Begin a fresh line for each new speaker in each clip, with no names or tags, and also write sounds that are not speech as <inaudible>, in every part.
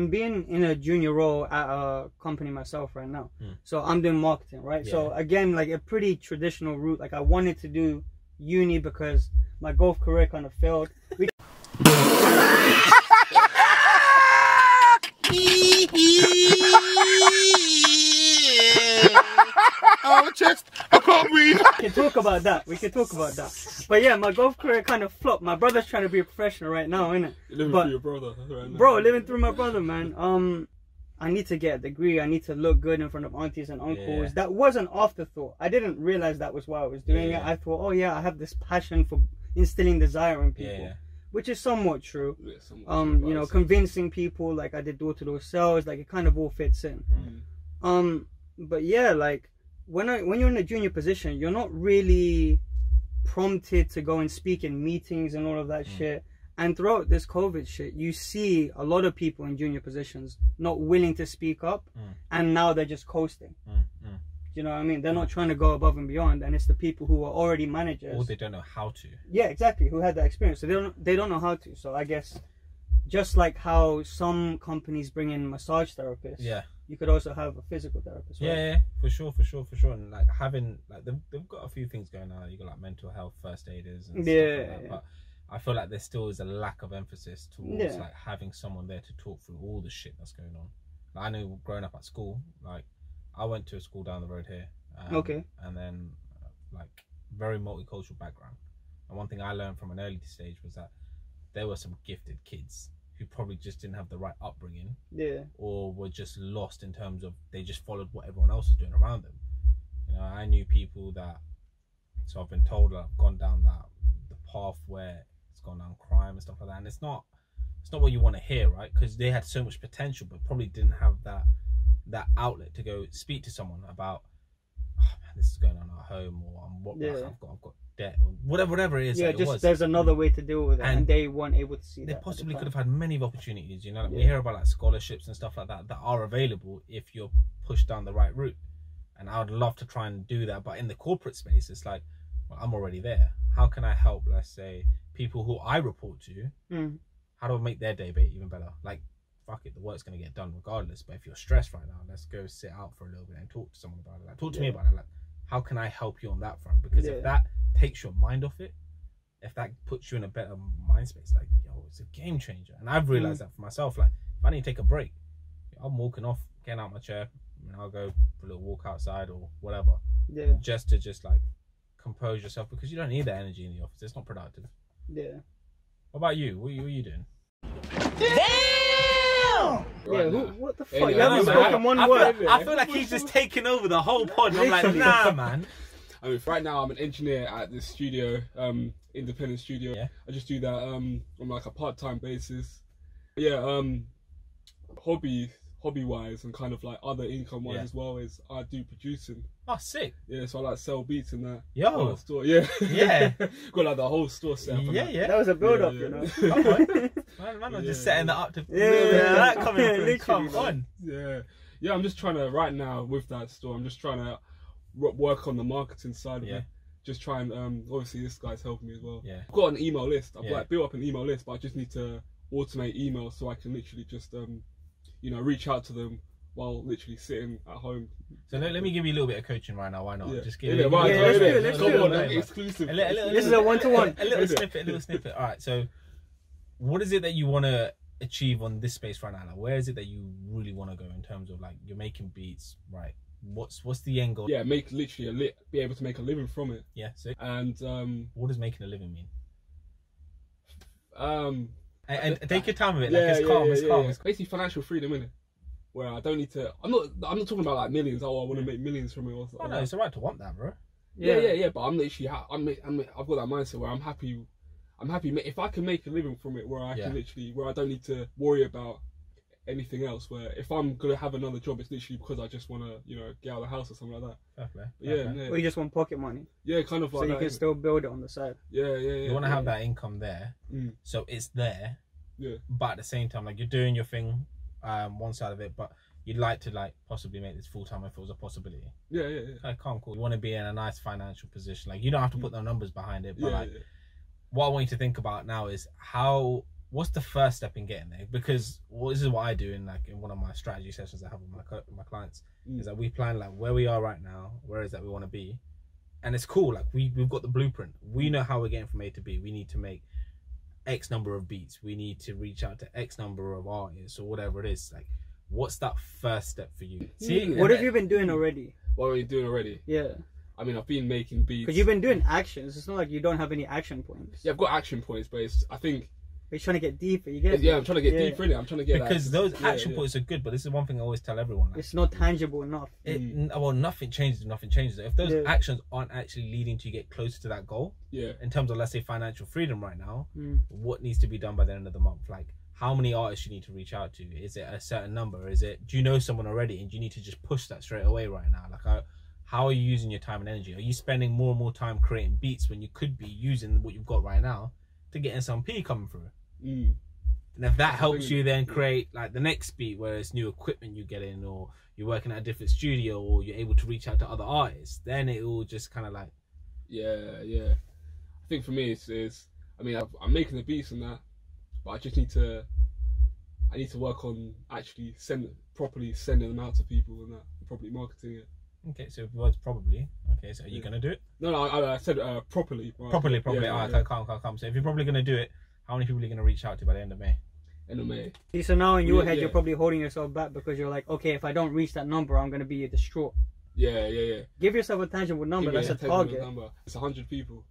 and being in a junior role at a company myself right now.
Mm.
So I'm doing marketing, right? So again, like a pretty traditional route. Like I wanted to do uni because my golf career kind of failed. We <laughs> <laughs>
oh, chest. I can't breathe.
can talk about that. We can talk about that. But yeah, my golf career kind of flopped. My brother's trying to be a professional right now, isn't it?
You're living
But-
through your brother right now.
Bro, living through my brother, man. Um, I need to get a degree. I need to look good in front of aunties and uncles.
Yeah.
That was an afterthought. I didn't realize that was why I was doing
Yeah.
it. I thought, oh yeah, I have this passion for instilling desire in people,
Yeah, yeah.
which is somewhat true.
Yeah, somewhat
Um,
true,
you know,
but it's-
convincing people like I did door to door sales, like it kind of all fits in.
Mm.
Um, but yeah, like when I when you're in a junior position, you're not really prompted to go and speak in meetings and all of that
Mm.
shit. And throughout this COVID shit, you see a lot of people in junior positions not willing to speak up,
Mm.
and now they're just coasting.
Mm, mm.
You know what I mean? They're not trying to go above and beyond, and it's the people who are already managers.
Or they don't know how to.
Yeah, exactly. Who had that experience? So they don't they don't know how to. So I guess just like how some companies bring in massage therapists,
Yeah.
You could also have a physical therapist.
Yeah,
right?
yeah, for sure, for sure, for sure. And like having like they've, they've got a few things going on. You got like mental health first aiders and
Yeah,
like that.
yeah.
But I feel like there still is a lack of emphasis towards
Yeah.
like having someone there to talk through all the shit that's going on. Like, I know growing up at school, like I went to a school down the road here. Um,
Okay.
And then uh, like very multicultural background. And one thing I learned from an early stage was that there were some gifted kids who probably just didn't have the right upbringing
Yeah.
or were just lost in terms of they just followed what everyone else was doing around them. You know, I knew people that, so I've been told that I've gone down that the path where it's gone down crime and stuff like that, and it's not, it's not what you want to hear, right? Because they had so much potential, but probably didn't have that that outlet to go speak to someone about, oh man, this is going on at home, or I'm what
Yeah.
I've got, I've got debt, whatever, whatever it is.
yeah,
that it
just
was.
there's another way to deal with it, and,
And
they weren't able to see
they
that. at the
possibly could have had many opportunities you know like we hear about like scholarships and stuff like that that are available if you're pushed down the right route. And i would love to try and do that but in the corporate space it's like well, i'm already there. How can i help let's say people who i report to?
Mm.
how do i make their day even better? Like fuck it the work's going to get done regardless but if you're stressed right now let's go sit out for a little bit and talk to someone about it. Like talk to me about it. Like how can i help you on that front? Because
Yeah.
if that takes your mind off it if that puts you in a better mind space, like yo, it's a game changer. And I've realized mm. that for myself. Like if I need to take a break, I'm walking off, getting out my chair, and I'll go for a little walk outside or whatever,
Yeah,
just to just like compose yourself because you don't need that energy in the office. It's not productive.
yeah,
What about you? What are you, what are you doing?
yeah.
Right
Who, what the fuck?
Anyway,
you haven't
man,
spoken one
I
word.
feel, I feel like he's just taking over the whole pod. I'm like, nah, man.
I mean, right now I'm an engineer at this studio, um, independent studio.
Yeah.
I just do that um on like a part-time basis. Yeah, um, hobby, hobby-wise, and kind of like other income-wise
Yeah.
as well is I do producing.
Oh, sick.
Yeah, so I like sell beats and that.
Yo.
on store. Yeah,
Yeah. <laughs>
Got like the whole store set up. and
Yeah,
that.
yeah.
That was a build up,
Yeah,
you
yeah.
know. <laughs>
Man, man, I'm just
Yeah.
setting that up to
Yeah,
yeah,
yeah,
that coming
Yeah,
through. Come on.
Yeah, yeah. I'm just trying to right now with that store. I'm just trying to wo- work on the marketing side of
Yeah.
it. Just try and um, obviously this guy's helping me as well.
Yeah.
I've got an email list. I've
Yeah.
like built up an email list, but I just need to automate emails so I can literally just um, you know, reach out to them while literally sitting at home.
So let, let me give you a little bit of coaching right now. Why not?
Yeah.
Just give
Yeah,
give
right,
a
Yeah,
little
let's
bit,
do it,
a
let's do it.
Come on,
little
exclusive.
A little- a little-
This is a one-to-one.
A little snippet, a little snippet. All right. So, what is it that you want to achieve on this space right now? Like, where is it that you really want to go in terms of like you're making beats, right? What's what's the end goal?
Yeah, make literally a li- be able to make a living from it,
Yeah. So,
and um,
what does making a living mean?
um,
And, and take your time with it. Like
yeah,
it's
yeah,
calm.
yeah,
it's
yeah,
calm.
yeah.
It's
Basically, financial freedom, innit? Where I don't need to. I'm not. I'm not talking about like millions. Oh, I want to make millions from it. Or,
Oh no,
that.
it's alright to want that, bro.
yeah, yeah, yeah. But I'm literally. ha- I'm. I'm. I've got that mindset where I'm happy. I'm happy if I can make a living from it, where I
Yeah.
can literally, where I don't need to worry about anything else. Where if I'm gonna have another job, it's literally because I just want to, you know, get out of the house or something like that.
Fair play.
But yeah,
play.
yeah,
Or you just want pocket money,
yeah, kind of like.
so
like
you
that.
can
innit?
still build it on the side.
yeah, yeah, yeah.
You want to
yeah.
have that income there,
Mm.
so it's there.
Yeah.
But at the same time, like you're doing your thing, um, one side of it, but you'd like to like possibly make this full time if it was a possibility.
Yeah, yeah, yeah.
Like, calm, cool. You want to be in a nice financial position. Like you don't have to put the numbers behind it, but
Yeah,
like
yeah.
what I want you to think about now is how what's the first step in getting there? Because well, this is what I do in like in one of my strategy sessions I have with my co- my clients
Mm.
is that we plan like where we are right now, where is that we want to be, and it's cool. Like we we've got the blueprint. We know how we're getting from A to B. We need to make X number of beats. We need to reach out to X number of artists or whatever it is. Like, what's that first step for you? See,
Mm.
What have you been doing already?
What are you doing already?
Yeah,
I mean, I've been making beats.
because you've been doing actions. It's not like you don't have any action points.
Yeah, I've got action points, but it's, I think
You're trying to get deeper. You get
yeah, I'm trying to get
Yeah.
deeper in it. I'm trying to get
because
that,
those action
yeah.
points are good, but this is one thing I always tell everyone. Like,
It's not tangible enough.
it,
Mm.
well, nothing changes. Nothing changes. If those
Yeah.
actions aren't actually leading to you get closer to that goal,
Yeah,
in terms of let's say financial freedom right now,
Mm.
what needs to be done by the end of the month? Like, how many artists you need to reach out to? Is it a certain number? Is it do you know someone already and do you need to just push that straight away right now? Like, how, how are you using your time and energy? Are you spending more and more time creating beats when you could be using what you've got right now to get some P coming through?
Mm.
And if that
That's
helps you then create like the next beat where it's new equipment you get in or you're working at a different studio or you're able to reach out to other artists, then it will just kind of like
yeah, yeah. I think for me, it's, it's I mean, I've, I'm making the beats and that, but I just need to, I need to work on actually send properly sending them out to people and that, properly marketing it.
okay, so words probably. Okay, so are you
Yeah.
gonna do it?
No, no, I, I said uh, properly.
Properly, properly.
Yeah, yeah.
calm, calm, calm. So if you're probably gonna do it, how many people are you gonna reach out to by the end of May?
End of May.
See, so now in your
Yeah,
head,
yeah.
you're probably holding yourself back because you're like, okay, if I don't reach that number, I'm gonna be distraught.
Yeah, yeah, yeah.
Give yourself a tangible number.
Give
That's a
tangible
target.
Number. It's hundred people.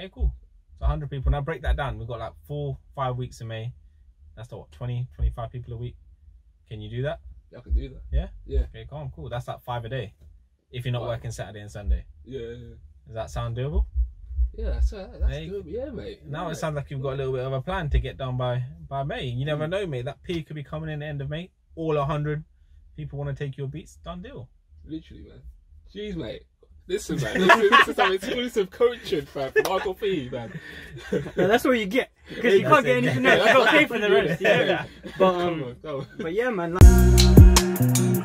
Okay, cool. So 100 people. Now break that down. We've got like four, five weeks in May. That's the, what, 20, 25 people a week. Can you do that?
Yeah, I can do that. Yeah. Yeah.
Okay, calm, cool. That's like five a day. If you're not
Wow.
working Saturday and Sunday.
Yeah, yeah.
Does that sound doable?
Yeah, that's uh, that's
Hey.
good. Yeah, mate.
Now
yeah.
it sounds like you've got a little bit of a plan to get done by by May. You never know, mate. That P could be coming in the end of May. All 100 people want to take your beats. Done deal.
literally, man. Jeez, mate. Listen, man. <laughs> This is, this is some exclusive coaching, fam, from Uncle P, man.
Yeah, that's what you get because you can't get anything else. You gotta pay for the rest.
Yeah,
Yeah.
yeah.
But
Come
um,
on, come on.
but yeah, man. Like,